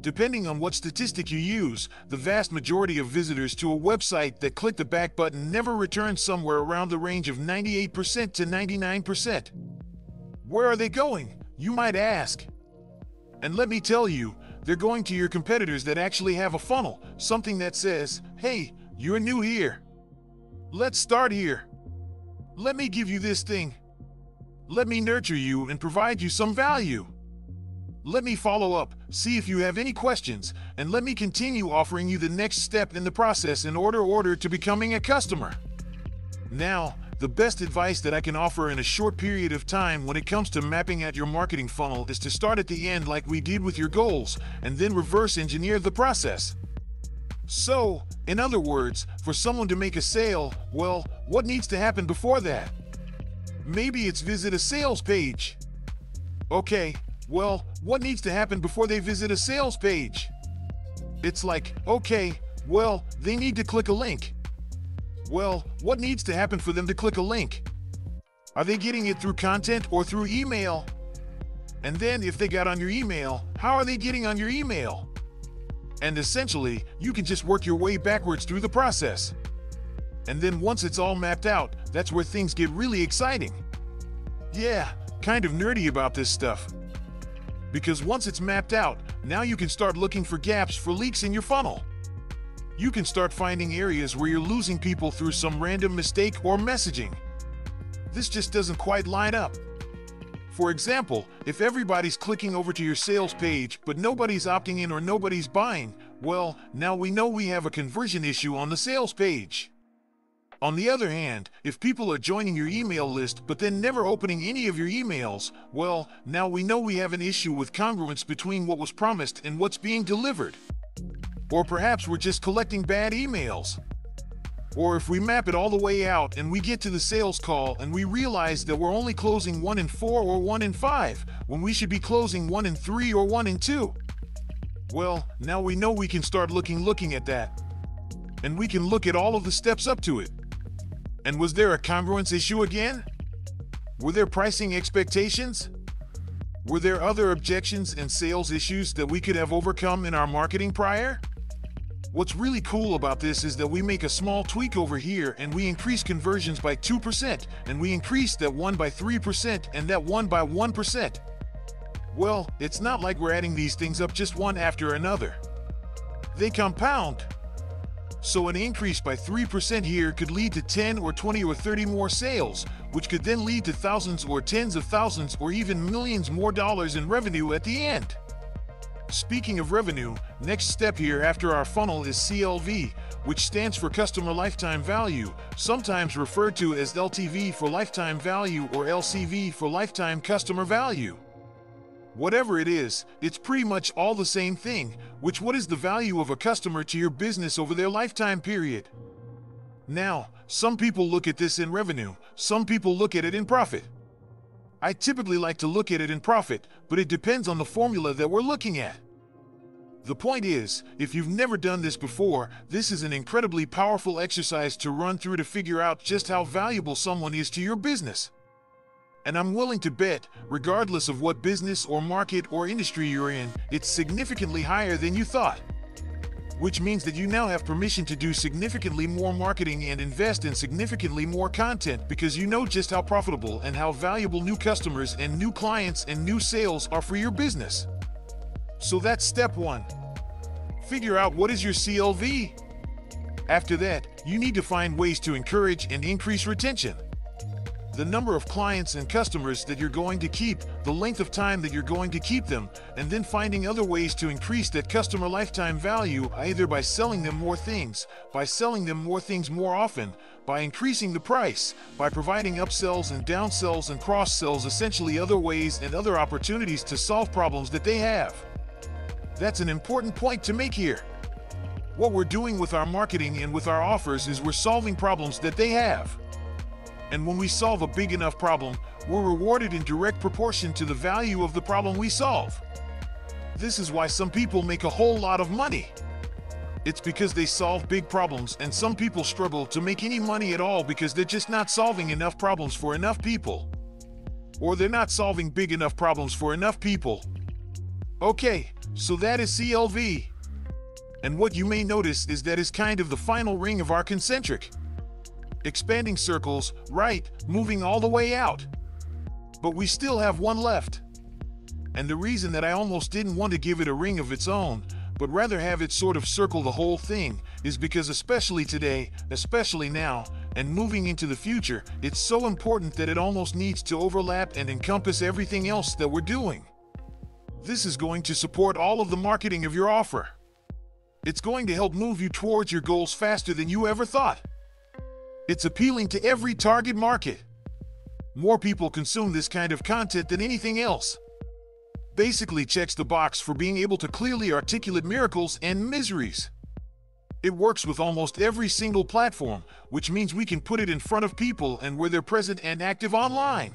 Depending on what statistic you use, the vast majority of visitors to a website that click the back button never return somewhere around the range of 98% to 99%. Where are they going? You might ask. And let me tell you, they're going to your competitors that actually have a funnel, something that says, hey, you're new here. Let's start here. Let me give you this thing. Let me nurture you and provide you some value. Let me follow up, see if you have any questions, and let me continue offering you the next step in the process in order order to becoming a customer. Now, the best advice that I can offer in a short period of time when it comes to mapping out your marketing funnel is to start at the end like we did with your goals and then reverse engineer the process. So, in other words, for someone to make a sale, well, what needs to happen before that? Maybe it's visit a sales page. Okay, well, what needs to happen before they visit a sales page? It's like, okay, well, they need to click a link. Well, what needs to happen for them to click a link? Are they getting it through content or through email? And then if they got on your email, how are they getting on your email? And essentially, you can just work your way backwards through the process. And then once it's all mapped out, that's where things get really exciting. Yeah, kind of nerdy about this stuff. Because once it's mapped out, now you can start looking for gaps for leaks in your funnel you can start finding areas where you're losing people through some random mistake or messaging. This just doesn't quite line up. For example, if everybody's clicking over to your sales page but nobody's opting in or nobody's buying, well, now we know we have a conversion issue on the sales page. On the other hand, if people are joining your email list but then never opening any of your emails, well, now we know we have an issue with congruence between what was promised and what's being delivered. Or perhaps we're just collecting bad emails. Or if we map it all the way out and we get to the sales call and we realize that we're only closing 1 in 4 or 1 in 5, when we should be closing 1 in 3 or 1 in 2. Well, now we know we can start looking looking at that. And we can look at all of the steps up to it. And was there a congruence issue again? Were there pricing expectations? Were there other objections and sales issues that we could have overcome in our marketing prior? What's really cool about this is that we make a small tweak over here and we increase conversions by 2%, and we increase that one by 3% and that one by 1%. Well, it's not like we're adding these things up just one after another. They compound. So an increase by 3% here could lead to 10 or 20 or 30 more sales, which could then lead to thousands or tens of thousands or even millions more dollars in revenue at the end. Speaking of revenue, next step here after our funnel is CLV, which stands for Customer Lifetime Value, sometimes referred to as LTV for Lifetime Value or LCV for Lifetime Customer Value. Whatever it is, it's pretty much all the same thing, which what is the value of a customer to your business over their lifetime period? Now, some people look at this in revenue, some people look at it in profit. I typically like to look at it in profit, but it depends on the formula that we're looking at. The point is, if you've never done this before, this is an incredibly powerful exercise to run through to figure out just how valuable someone is to your business. And I'm willing to bet, regardless of what business or market or industry you're in, it's significantly higher than you thought which means that you now have permission to do significantly more marketing and invest in significantly more content because you know just how profitable and how valuable new customers and new clients and new sales are for your business. So that's step one. Figure out what is your CLV. After that, you need to find ways to encourage and increase retention the number of clients and customers that you're going to keep, the length of time that you're going to keep them, and then finding other ways to increase that customer lifetime value either by selling them more things, by selling them more things more often, by increasing the price, by providing upsells and downsells and cross sells, essentially other ways and other opportunities to solve problems that they have. That's an important point to make here. What we're doing with our marketing and with our offers is we're solving problems that they have. And when we solve a big enough problem, we're rewarded in direct proportion to the value of the problem we solve. This is why some people make a whole lot of money. It's because they solve big problems, and some people struggle to make any money at all because they're just not solving enough problems for enough people. Or they're not solving big enough problems for enough people. Okay, so that is CLV. And what you may notice is that is kind of the final ring of our concentric. Expanding circles, right, moving all the way out. But we still have one left. And the reason that I almost didn't want to give it a ring of its own, but rather have it sort of circle the whole thing, is because especially today, especially now, and moving into the future, it's so important that it almost needs to overlap and encompass everything else that we're doing. This is going to support all of the marketing of your offer. It's going to help move you towards your goals faster than you ever thought. It's appealing to every target market. More people consume this kind of content than anything else. Basically checks the box for being able to clearly articulate miracles and miseries. It works with almost every single platform, which means we can put it in front of people and where they're present and active online.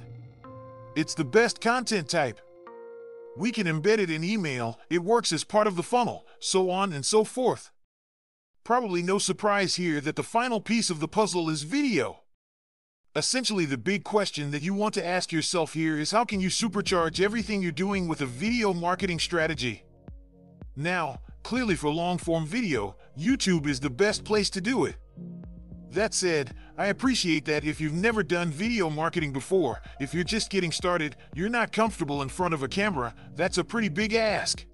It's the best content type. We can embed it in email, it works as part of the funnel, so on and so forth. Probably no surprise here that the final piece of the puzzle is video. Essentially, the big question that you want to ask yourself here is how can you supercharge everything you're doing with a video marketing strategy? Now, clearly for long form video, YouTube is the best place to do it. That said, I appreciate that if you've never done video marketing before, if you're just getting started, you're not comfortable in front of a camera, that's a pretty big ask.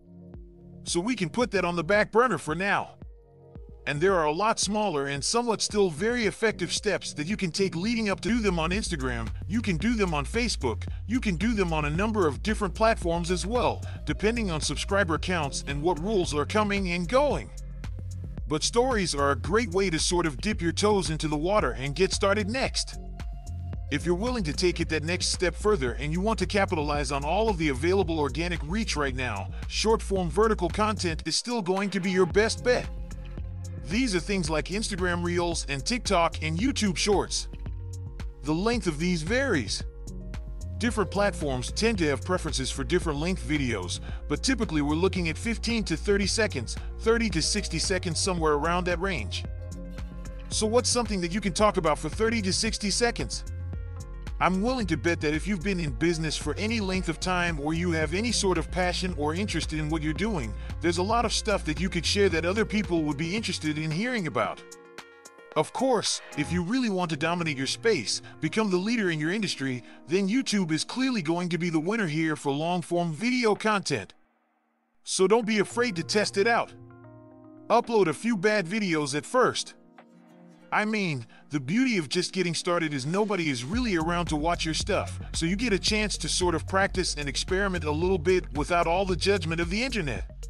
So we can put that on the back burner for now. And there are a lot smaller and somewhat still very effective steps that you can take leading up to do them on Instagram, you can do them on Facebook, you can do them on a number of different platforms as well, depending on subscriber counts and what rules are coming and going. But stories are a great way to sort of dip your toes into the water and get started next. If you're willing to take it that next step further and you want to capitalize on all of the available organic reach right now, short form vertical content is still going to be your best bet. These are things like Instagram Reels and TikTok and YouTube Shorts. The length of these varies. Different platforms tend to have preferences for different length videos, but typically we're looking at 15 to 30 seconds, 30 to 60 seconds, somewhere around that range. So what's something that you can talk about for 30 to 60 seconds? I'm willing to bet that if you've been in business for any length of time or you have any sort of passion or interest in what you're doing, there's a lot of stuff that you could share that other people would be interested in hearing about. Of course, if you really want to dominate your space, become the leader in your industry, then YouTube is clearly going to be the winner here for long-form video content. So don't be afraid to test it out. Upload a few bad videos at first. I mean, the beauty of just getting started is nobody is really around to watch your stuff, so you get a chance to sort of practice and experiment a little bit without all the judgment of the internet.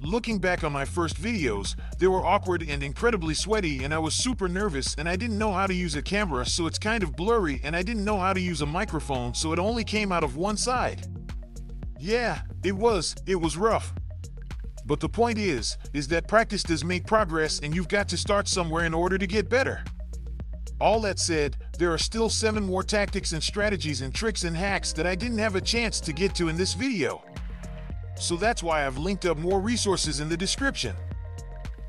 Looking back on my first videos, they were awkward and incredibly sweaty and I was super nervous and I didn't know how to use a camera so it's kind of blurry and I didn't know how to use a microphone so it only came out of one side. Yeah, it was, it was rough. But the point is, is that practice does make progress and you've got to start somewhere in order to get better. All that said, there are still 7 more tactics and strategies and tricks and hacks that I didn't have a chance to get to in this video so that's why I've linked up more resources in the description.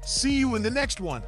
See you in the next one.